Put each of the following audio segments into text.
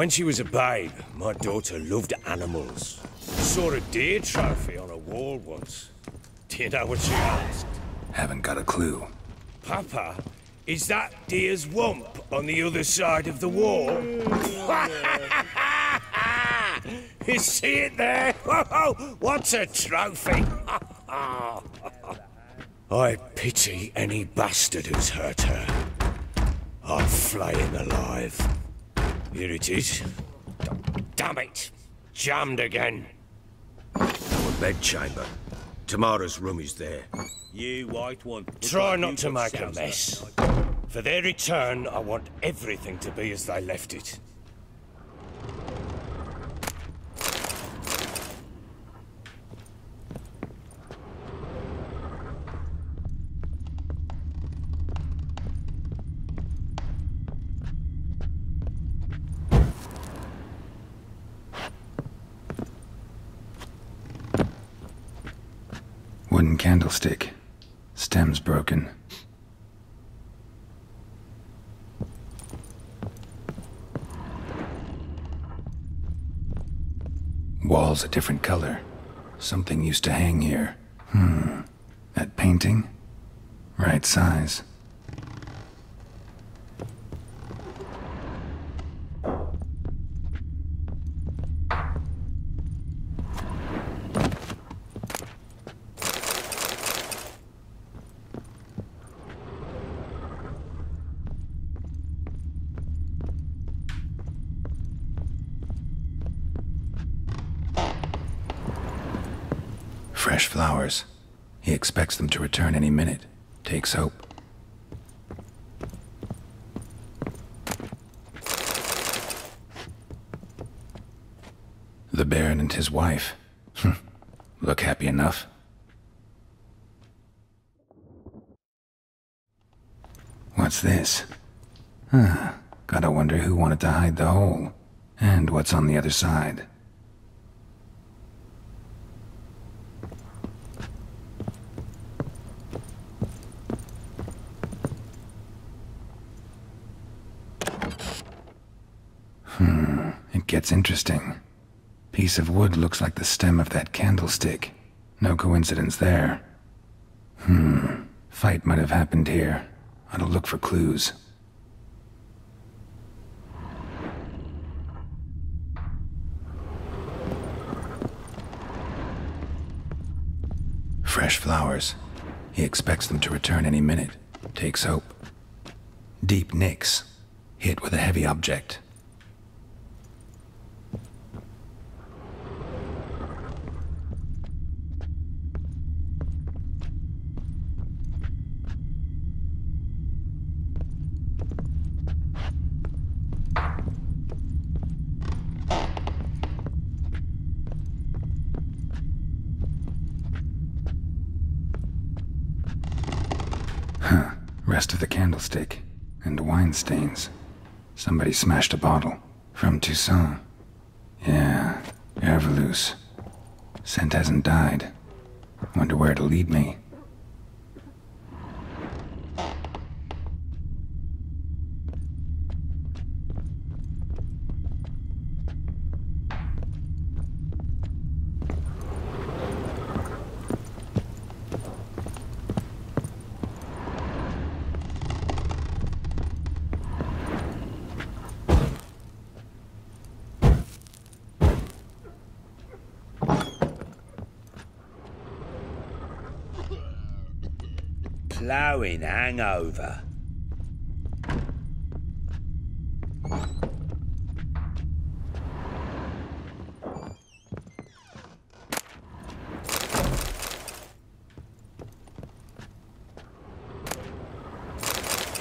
When she was a babe, my daughter loved animals. Saw a deer trophy on a wall once. Do you know what she asked? Haven't got a clue. Papa, is that deer's wump on the other side of the wall? you see it there? What's a trophy? I pity any bastard who's hurt her. I'll flay him alive. Here it is. Damn it! Jammed again. Our bedchamber. Tamara's room is there. You white one. Try not to make a mess. For their return, I want everything to be as they left it. Wooden candlestick. Stem's broken. Wall's a different color. Something used to hang here. Hmm. That painting? Right size. Fresh flowers. He expects them to return any minute. Takes hope. The Baron and his wife. Hmm. Look happy enough. What's this? Huh. Gotta wonder who wanted to hide the hole. And what's on the other side. Hmm, interesting. Piece of wood looks like the stem of that candlestick. No coincidence there. Hmm, fight might have happened here. To look for clues. Fresh flowers. He expects them to return any minute. Takes hope. Deep nicks. Hit with a heavy object. Huh. Rest of the candlestick. And wine stains. Somebody smashed a bottle. From Toussaint. Yeah. Erveluce. Scent hasn't died. Wonder where it'll lead me. Ploughing hangover.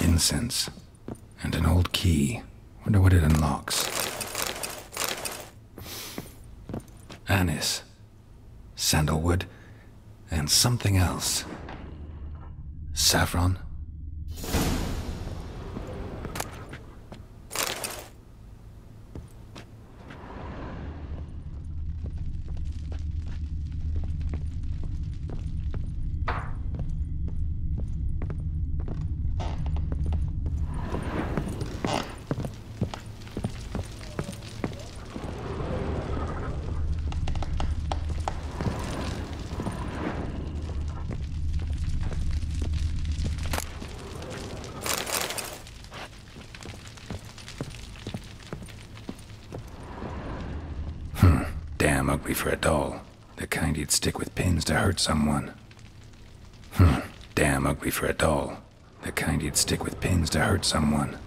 Incense. And an old key. Wonder what it unlocks. Anise. Sandalwood. And something else. Saffron? Ugly for a doll. The kind you'd stick with pins to hurt someone. Hmm, damn ugly for a doll. The kind you'd stick with pins to hurt someone.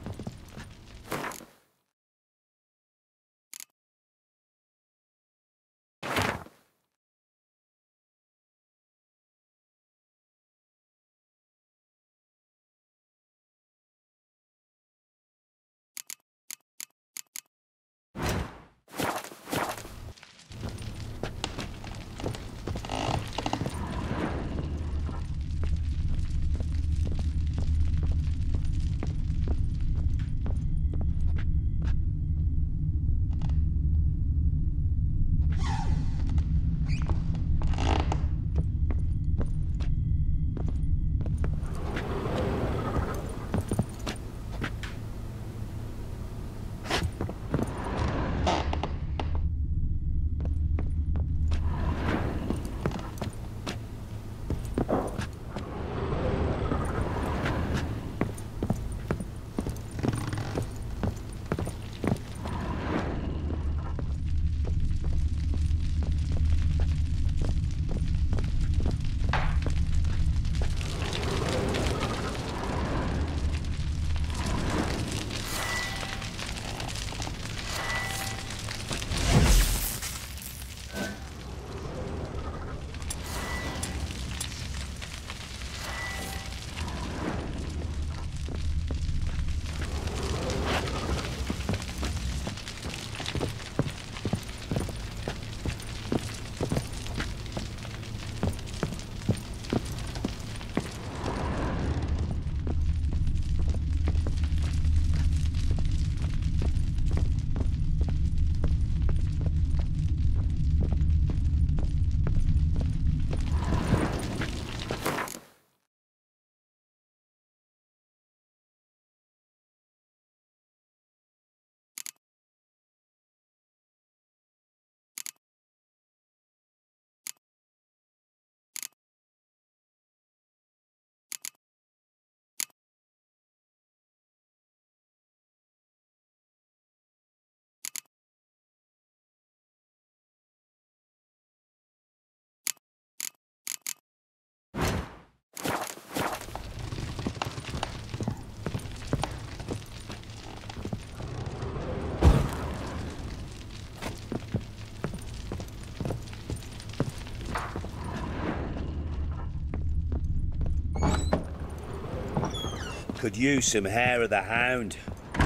Could use some hair of the hound.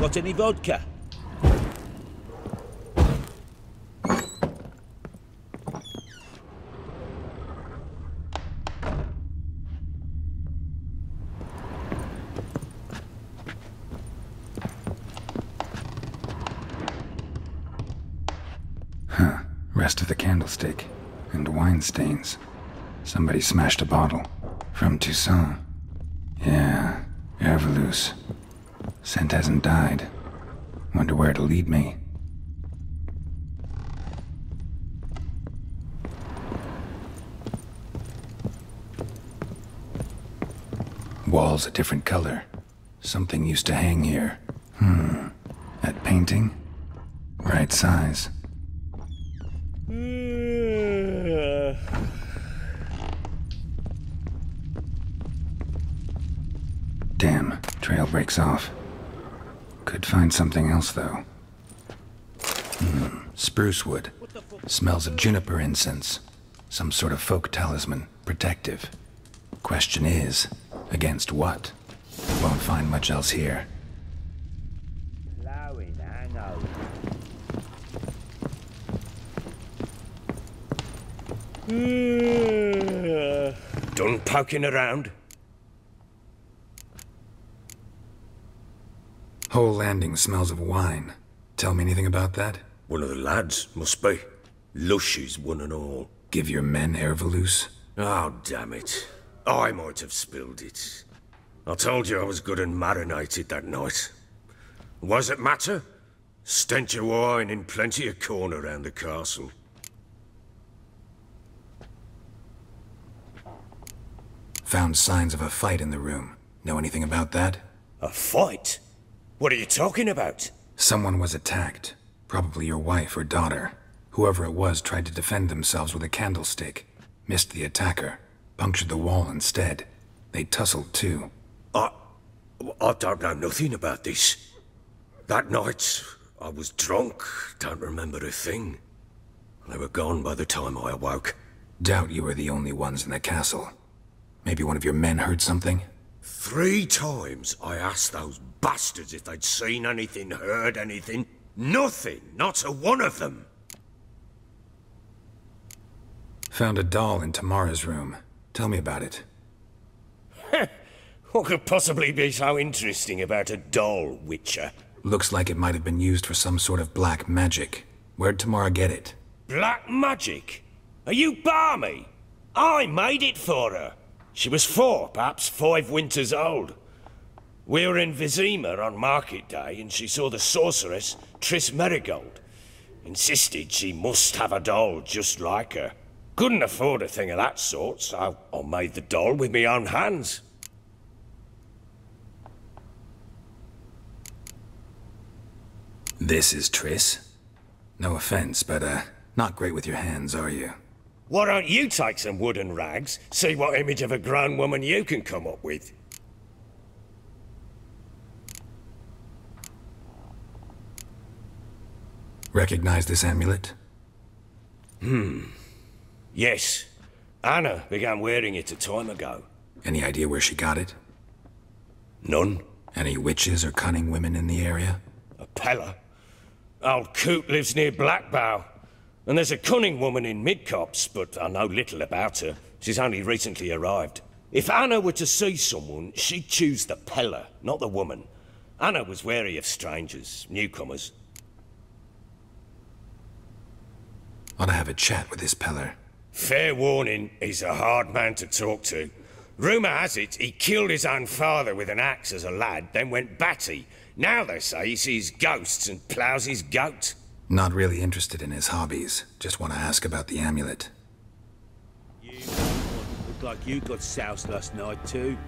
Got any vodka? Huh. Rest of the candlestick. And wine stains. Somebody smashed a bottle. From Toussaint. Yeah, Erveluce. Scent hasn't died. Wonder where it'll lead me. Walls a different color. Something used to hang here. Hmm. That painting? Right size. Damn, trail breaks off. Could find something else, though. Hmm, spruce wood. Smells of juniper incense. Some sort of folk talisman, protective. Question is, against what? Won't find much else here. Plowing hangover. Done poking around? Whole landing smells of wine. Tell me anything about that? One of the lads, must be. Lushes, one and all. Give your men Erveluce? Oh, damn it. I might have spilled it. I told you I was good and marinated that night. Was it matter? Stench of wine in plenty of corn around the castle. Found signs of a fight in the room. Know anything about that? A fight? What are you talking about? Someone was attacked. Probably your wife or daughter. Whoever it was tried to defend themselves with a candlestick. Missed the attacker. Punctured the wall instead. They tussled too. I... I don't know nothing about this. That night, I was drunk, don't remember a thing. They were gone by the time I awoke. Doubt you were the only ones in the castle. Maybe one of your men heard something? Three times I asked those bastards if they'd seen anything, heard anything. Nothing, not a one of them. Found a doll in Tamara's room. Tell me about it. What could possibly be so interesting about a doll, Witcher? Looks like it might have been used for some sort of black magic. Where'd Tamara get it? Black magic? Are you barmy? I made it for her. She was four, perhaps five winters old. We were in Vizima on market day, and she saw the sorceress, Triss Merigold. Insisted she must have a doll just like her. Couldn't afford a thing of that sort, so I made the doll with my own hands. This is Triss? No offense, but, uh, not great with your hands, are you? Why don't you take some wooden rags, see what image of a grown woman you can come up with? Recognize this amulet? Hmm. Yes. Anna began wearing it a time ago. Any idea where she got it? None. Any witches or cunning women in the area? A peller. Old Coot lives near Blackbough. And there's a cunning woman in Midcopse, but I know little about her. She's only recently arrived. If Anna were to see someone, she'd choose the peller, not the woman. Anna was wary of strangers, newcomers. Ought to have a chat with this Peller. Fair warning, he's a hard man to talk to. Rumour has it he killed his own father with an axe as a lad, then went batty. Now they say he sees ghosts and ploughs his goat. Not really interested in his hobbies. Just want to ask about the amulet. You look like you got soused last night too.